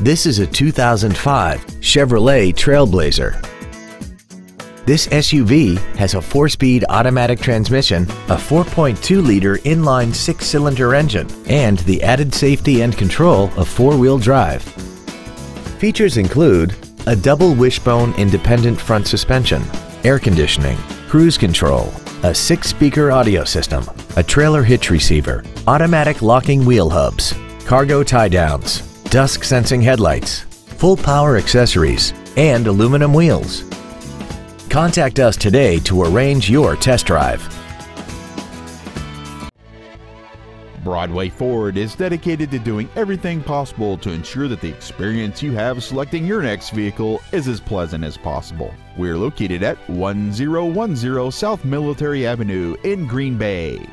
This is a 2005 Chevrolet Trailblazer. This SUV has a four-speed automatic transmission, a 4.2-liter inline six-cylinder engine, and the added safety and control of four-wheel drive. Features include a double wishbone independent front suspension, air conditioning, cruise control, a six-speaker audio system, a trailer hitch receiver, automatic locking wheel hubs, cargo tie-downs, dusk sensing headlights, full power accessories, and aluminum wheels. Contact us today to arrange your test drive. Broadway Ford is dedicated to doing everything possible to ensure that the experience you have selecting your next vehicle is as pleasant as possible. We're located at 1010 South Military Avenue in Green Bay.